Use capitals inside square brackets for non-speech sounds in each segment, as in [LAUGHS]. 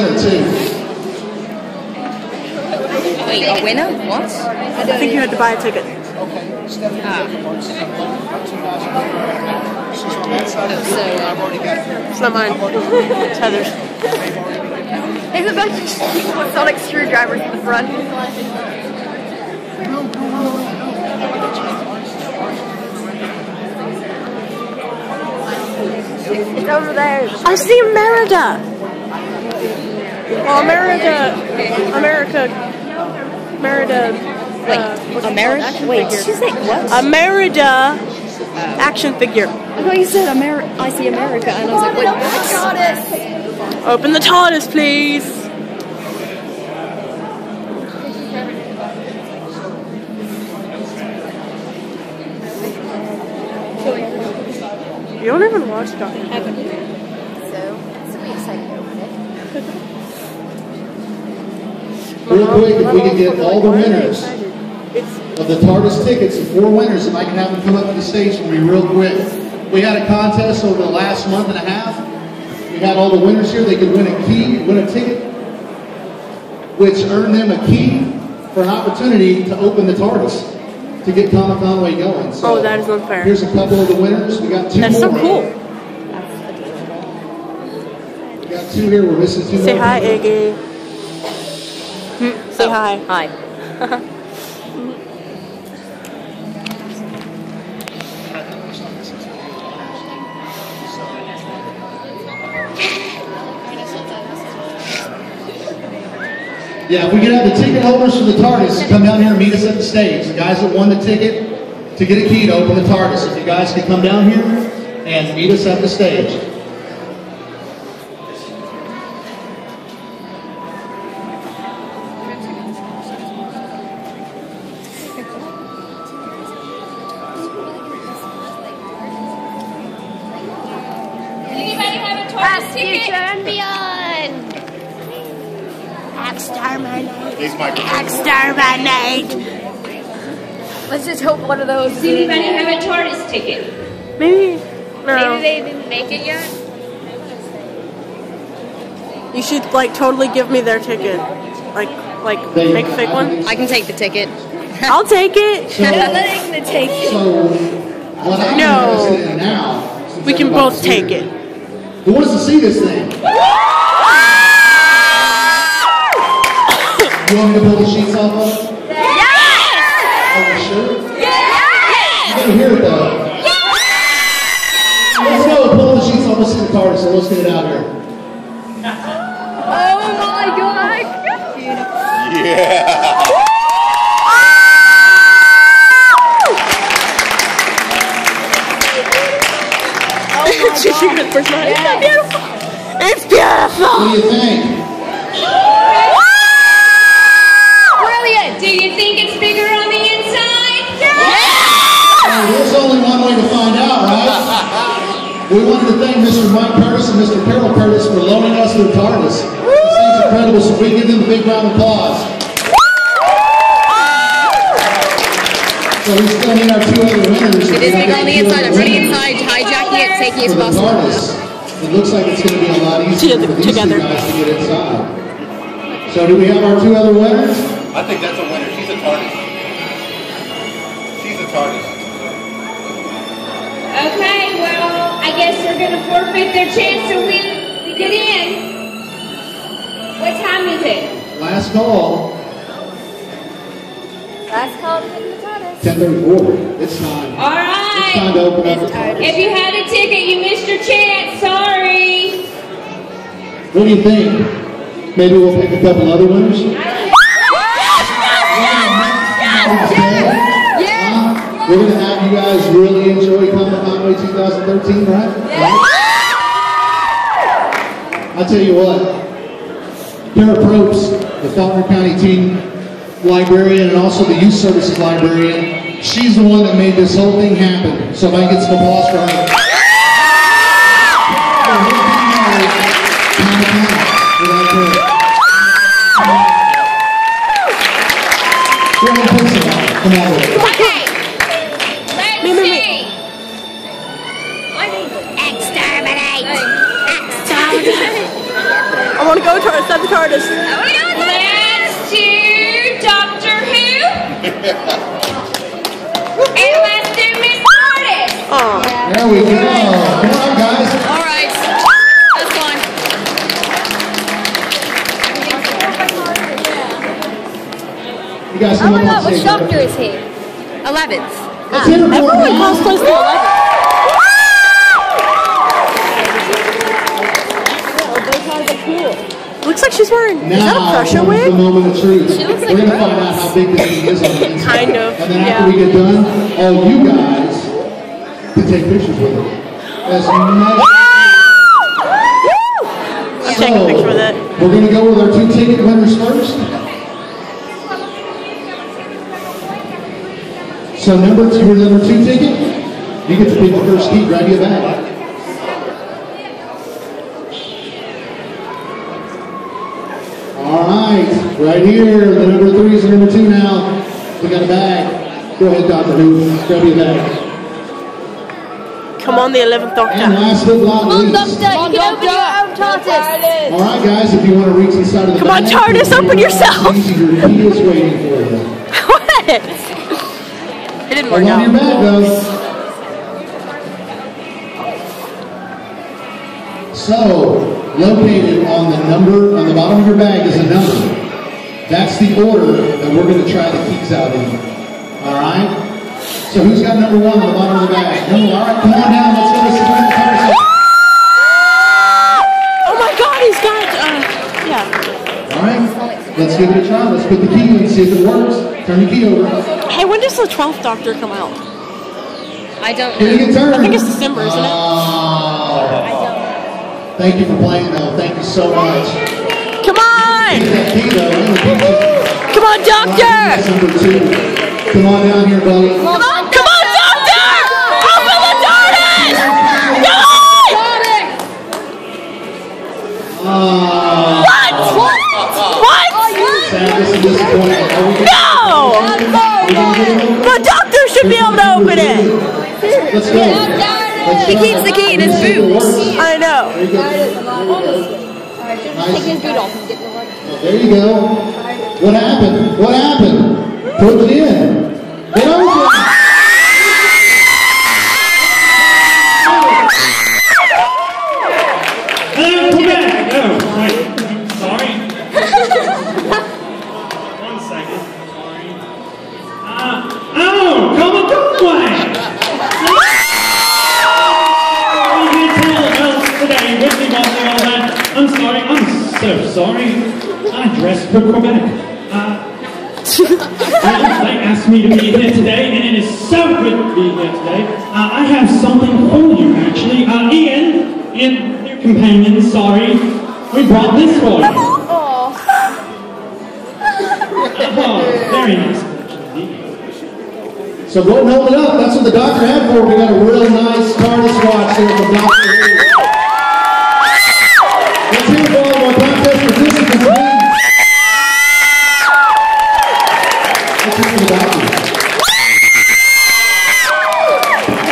winner too. Wait, a winner? What? I think you had to buy a ticket. Ah. So, uh, It's not mine. It's Heather's. There's a bunch of sonic screwdrivers in the front. It's over there. I see Merida. Well, Merida, America, Merida. Uh, what's America? Action Wait, figure. did you say what? A Merida action figure. I thought you said America. I see America, and I was like, wait, what? Open the TARDIS, please. You don't even watch Doctor Who. So, so we excited to open it. Real quick, if we can get all the winners of the TARDIS tickets, the four winners, if I can have them come up to the stage for me real quick. We had a contest over the last month and a half. We had all the winners here. They could win a key, win a ticket, which earned them a key for an opportunity to open the TARDIS to get Comic Conway going. So Oh, that is unfair. Here's a couple of the winners. We got two that's so more. cool. We got two here. We're missing two Say more. hi, [LAUGHS] people. Iggy. Say hi. Hi. Yeah, if we could have the ticket holders for the TARDIS come down here and meet us at the stage. The guys that won the ticket to get a key to open the TARDIS. If you guys could come down here and meet us at the stage. Anybody have a TARDIS ticket? and beyond. Exterminate. These microphones. Exterminate. Let's just hope one of those. Does anybody have a TARDIS ticket? Maybe. No. Maybe they didn't make it yet. You should like totally give me their ticket. Like, like They- make a fake one. I can take the ticket. [LAUGHS] I'll take it. [LAUGHS] So, Letting the take it. so No. now. We can everybody's both take it. Who wants to see this thing? You want me to pull the sheets off of it? Are you sure? Yes! You can hear it though. Yes! Let's go. Pull the sheets off. Let's see the TARDIS. So let's get it out here. Oh my god. She's your good personality. It's so beautiful. It's beautiful. What do you think? Brilliant. Do you think it's bigger on the inside? Well, there's only one way to find out, right? We wanted to thank Mr. Mike Curtis and Mr. Carol Curtis for loaning us their TARDIS. This thing's incredible, so we give them a big round of applause. So we still need our two other winners. It is bigger on the inside. I'm running inside, hijacking it, taking it For as the possible. TARDIS, it looks like it's going to be a lot easier for these two Together. guys to get inside. So do we have our two other winners? I think that's a winner. She's a TARDIS. She's a TARDIS. Okay, well, I guess they're gonna forfeit their chance to win to get in. What time is it? Last call, Last call to the TARDIS. 1034. It's time. All It's time right. to open up the If you had a ticket, you missed your chance. Sorry. What do you think? Maybe we'll pick a couple other winners? Huh? We're going to have you guys really enjoy Comic Conway 2013, right? I'll tell you what, Kara Probst, the Faulkner County team librarian and also the youth services librarian, she's the one that made this whole thing happen. So if I get some applause for her. Comic Con, without her. Go ahead and put some on. Come on it. Okay. Let's Me, me, me. see. Exterminate. Oh want to go to inside the TARDIS. Let's do Doctor Who. [LAUGHS] and let's. Oh, There we go. Come on, guys. All right. That's fine. You guys come up on stage. is he? Eleventh. Let's hit her for everyone it. cosplays the 11. Looks like she's wearing. Is that a Now Prussia comes the moment of truth. She looks like We're gonna Rose. find out how big this thing is on the [LAUGHS] inside. Kind of, And then yeah. after we get done, all you guys can take pictures with it. As many. I'm taking a picture with it. We're gonna go with our two ticket winners first. So number two, your number two ticket, you get to pick the first key, grab your bag. All right, right here, the number three is the number two now. We got a bag. Go ahead, Doctor Who, grab your bag. Come on, the 11th And last but not least. you can open your own TARDIS. All right, guys, if you want to reach inside of the Come on, bag, TARDIS, feel free open yourself. Easy, your key is waiting for you. What? [LAUGHS] It didn't work on your bag, though. So, located on the number, on the bottom of your bag is a number. That's the order that we're going to try the keys out in. All right? So who's got number one on the bottom of the bag? No, all right, come on down. Let's go to Sabrina Carson. Oh my god, he's got. Uh, yeah. All right, let's give it a try. Let's put the key in and see if it works. Turn the key over. Hey, when does the 12th Doctor come out? I don't Getting know. it turned. I think it's December, isn't it? Oh. Thank you for playing, though. Thank you so much. Come on, Doctor! that's number two. Come on down here, buddy. Come on, come on, Doctor! Open the TARDIS! Come on! Ah, What? What? sadness and disappointment. Are we gonna- No! we gonna get it over? The Doctor should be able to open it! Let's go. He keeps the key in his Let's see if it boots. I know. There you go. There you go. Nice. his boot off There you go. What happened? What happened? Put it in. Get over it. I dressed for Quebec. Uh, they asked me to be here today, and it is so good to be here today. Uh, I have something for you, actually. Uh, Ian, and your companion, sorry, we brought this for you. Oh, very nice. So go and hold it up. That's what the doctor had for. We got a real nice TARDIS watch there from Doctor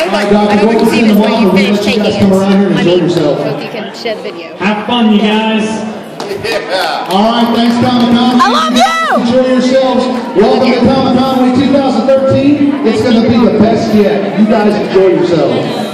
All right, Doctor, I hope what you was see in this when you finish taking guys it. come here and I mean, yourself. hope you can shed video. Have fun, you guys. All right, thanks Comic Con. I love you! Enjoy yourselves. Welcome to Comic Conway 2013. It's going to be the best yet. You guys enjoy yourselves.